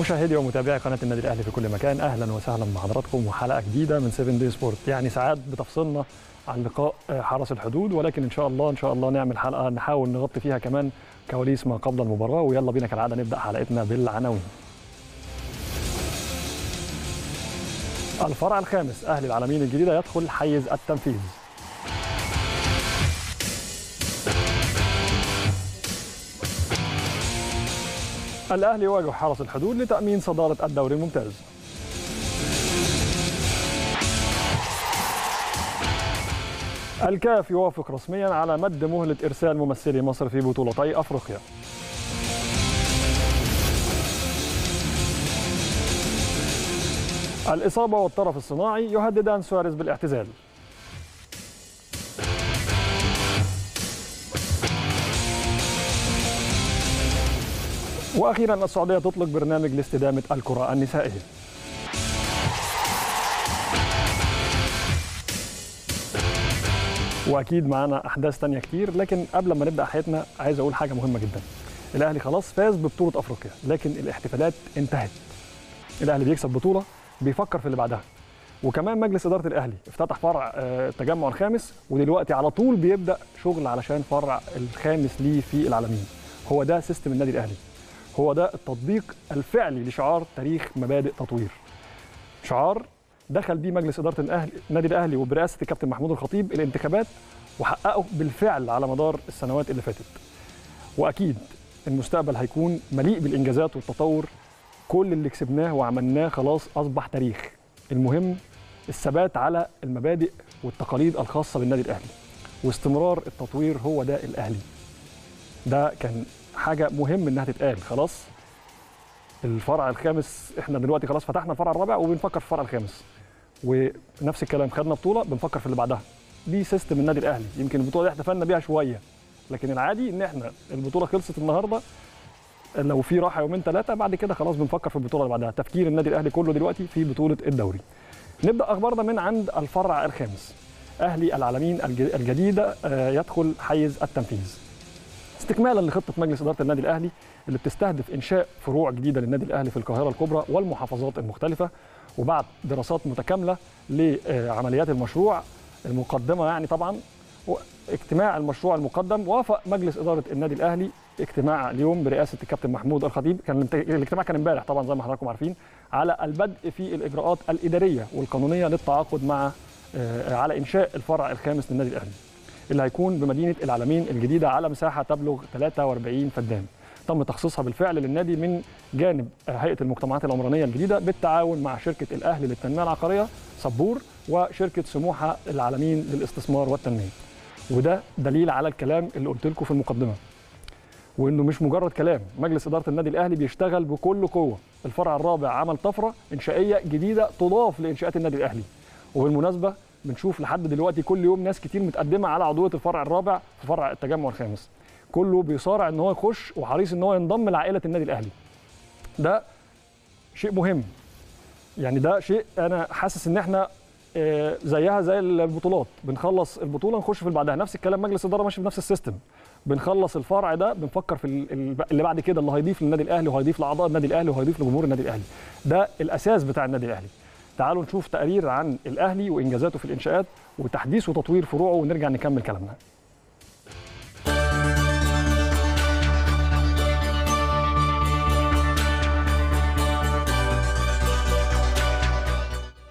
مشاهدي ومتابعي قناة النادي الأهلي في كل مكان أهلا وسهلا بحضراتكم. وحلقة جديدة من 7 دي سبورت. يعني ساعات بتفصلنا عن لقاء حرس الحدود ولكن إن شاء الله إن شاء الله نعمل حلقة نحاول نغطي فيها كمان كواليس ما قبل المباراة. ويلا بينا كالعادة نبدأ حلقتنا بالعناوين. الفرع الخامس أهلي العالمين الجديدة يدخل حيز التنفيذ. الأهلي يواجه حرس الحدود لتأمين صدارة الدوري الممتاز. الكاف يوافق رسميا على مد مهلة إرسال ممثلي مصر في بطولتي أفريقيا. الإصابة والطرف الصناعي يهددان سواريز بالاعتزال. وأخيرا السعودية تطلق برنامج لاستدامة الكرة النسائية. وأكيد معانا أحداث تانية كتير لكن قبل ما نبدأ حياتنا عايز أقول حاجة مهمة جدا. الأهلي خلاص فاز ببطولة أفريقيا لكن الاحتفالات انتهت. الأهلي بيكسب بطولة بيفكر في اللي بعدها. وكمان مجلس إدارة الأهلي افتتح فرع التجمع الخامس ودلوقتي على طول بيبدأ شغل علشان فرع الخامس ليه في العالمين. هو ده سيستم النادي الأهلي. هو ده التطبيق الفعلي لشعار تاريخ مبادئ تطوير. شعار دخل بيه مجلس إدارة الاهلي النادي الأهلي وبرئاسة الكابتن محمود الخطيب الانتخابات وحققه بالفعل على مدار السنوات اللي فاتت. وأكيد المستقبل هيكون مليء بالإنجازات والتطور كل اللي كسبناه وعملناه خلاص أصبح تاريخ. المهم الثبات على المبادئ والتقاليد الخاصة بالنادي الأهلي. واستمرار التطوير هو ده الأهلي. ده كان حاجة مهم إنها تتقال خلاص؟ الفرع الخامس إحنا دلوقتي خلاص فتحنا الفرع الرابع وبنفكر في الفرع الخامس. ونفس الكلام خدنا بطولة بنفكر في اللي بعدها. دي سيستم النادي الأهلي يمكن البطولة دي احتفلنا بيها شوية. لكن العادي إن إحنا البطولة خلصت النهارده لو في راحة يومين ثلاثة بعد كده خلاص بنفكر في البطولة اللي بعدها. تفكير النادي الأهلي كله دلوقتي في بطولة الدوري. نبدأ أخبارنا من عند الفرع الخامس. أهلي العالمين الجديدة يدخل حيز التنفيذ. استكمالا لخطة مجلس إدارة النادي الأهلي اللي بتستهدف إنشاء فروع جديدة للنادي الأهلي في القاهرة الكبرى والمحافظات المختلفة وبعد دراسات متكاملة لعمليات المشروع المقدمة يعني طبعا اجتماع المشروع المقدم وافق مجلس إدارة النادي الأهلي اجتماع اليوم برئاسة الكابتن محمود الخطيب. كان الاجتماع كان امبارح طبعا زي ما حضراتكم عارفين على البدء في الإجراءات الإدارية والقانونية للتعاقد مع على إنشاء الفرع الخامس للنادي الأهلي. اللي هيكون بمدينة العالمين الجديدة على مساحة تبلغ 43 فدان. تم تخصيصها بالفعل للنادي من جانب هيئة المجتمعات العمرانية الجديدة بالتعاون مع شركة الأهلي للتنمية العقارية صبور وشركة سموحة العالمين للاستثمار والتنمية. وده دليل على الكلام اللي قلت لكم في المقدمة. وإنه مش مجرد كلام مجلس إدارة النادي الأهلي بيشتغل بكل قوة. الفرع الرابع عمل طفرة إنشائية جديدة تضاف لإنشاءات النادي الأهلي. وبالمناسبة بنشوف لحد دلوقتي كل يوم ناس كتير متقدمة على عضوية الفرع الرابع في فرع التجمع الخامس. كله بيصارع إن هو يخش وحريص إن هو ينضم لعائلة النادي الأهلي. ده شيء مهم. يعني ده شيء أنا حاسس إن إحنا زيها زي البطولات. بنخلص البطولة نخش في اللي بعدها. نفس الكلام مجلس الإدارة ماشي بنفس السيستم. بنخلص الفرع ده بنفكر في اللي بعد كده اللي هيضيف للنادي الأهلي وهيضيف لأعضاء النادي الأهلي وهيضيف لجمهور النادي الأهلي. ده الأساس بتاع النادي الأهلي. تعالوا نشوف تقرير عن الأهلي وإنجازاته في الإنشاءات وتحديث وتطوير فروعه ونرجع نكمل كلامنا.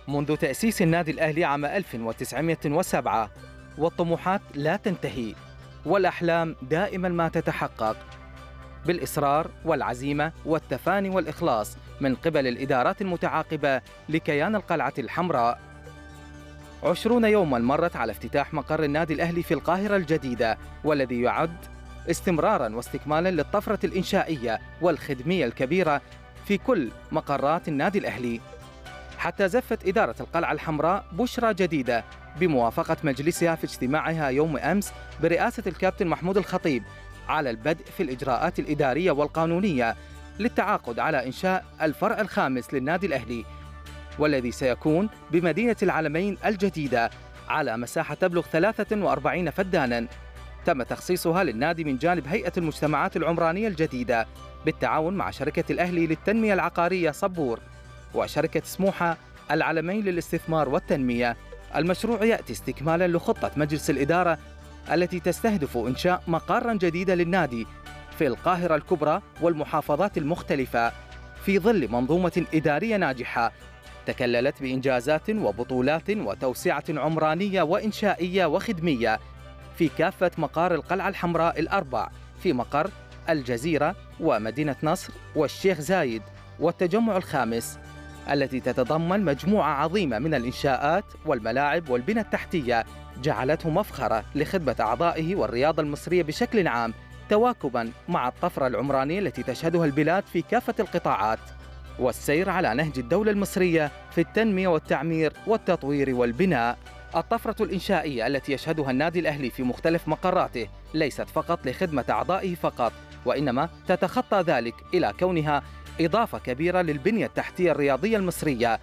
منذ تأسيس النادي الأهلي عام 1907 والطموحات لا تنتهي والأحلام دائما ما تتحقق. بالإصرار والعزيمة والتفاني والإخلاص من قبل الإدارات المتعاقبة لكيان القلعة الحمراء. عشرون يوما مرت على افتتاح مقر النادي الأهلي في القاهرة الجديدة والذي يعد استمرارا واستكمالا للطفرة الإنشائية والخدمية الكبيرة في كل مقرات النادي الأهلي. حتى زفت إدارة القلعة الحمراء بشرى جديدة بموافقة مجلسها في اجتماعها يوم أمس برئاسة الكابتن محمود الخطيب على البدء في الإجراءات الإدارية والقانونية للتعاقد على إنشاء الفرع الخامس للنادي الأهلي والذي سيكون بمدينة العالمين الجديدة على مساحة تبلغ 43 فدانا. تم تخصيصها للنادي من جانب هيئة المجتمعات العمرانية الجديدة بالتعاون مع شركة الأهلي للتنمية العقارية صبور وشركة سموحة العلمين للاستثمار والتنمية. المشروع يأتي استكمالا لخطة مجلس الإدارة التي تستهدف إنشاء مقارا جديدا للنادي في القاهرة الكبرى والمحافظات المختلفة في ظل منظومة إدارية ناجحة. تكللت بإنجازات وبطولات وتوسعة عمرانية وإنشائية وخدمية في كافة مقار القلعة الحمراء الأربع في مقر الجزيرة ومدينة نصر والشيخ زايد والتجمع الخامس. التي تتضمن مجموعة عظيمة من الإنشاءات والملاعب والبنى التحتية جعلته مفخرة لخدمة أعضائه والرياضة المصرية بشكل عام تواكبا مع الطفرة العمرانية التي تشهدها البلاد في كافة القطاعات. والسير على نهج الدولة المصرية في التنمية والتعمير والتطوير والبناء. الطفرة الإنشائية التي يشهدها النادي الأهلي في مختلف مقراته ليست فقط لخدمة أعضائه فقط وإنما تتخطى ذلك إلى كونها إضافة كبيرة للبنية التحتية الرياضية المصرية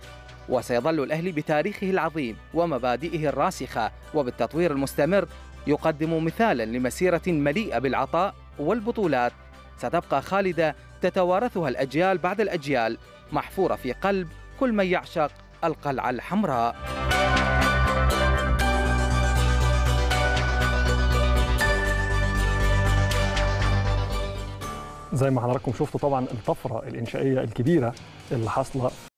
وسيظل الأهلي بتاريخه العظيم ومبادئه الراسخة وبالتطوير المستمر يقدم مثالا لمسيرة مليئة بالعطاء والبطولات. ستبقى خالدة تتوارثها الأجيال بعد الأجيال محفورة في قلب كل من يعشق القلعة الحمراء. زي ما حضراتكم شفتوا طبعا الطفرة الإنشائية الكبيرة اللي حاصلة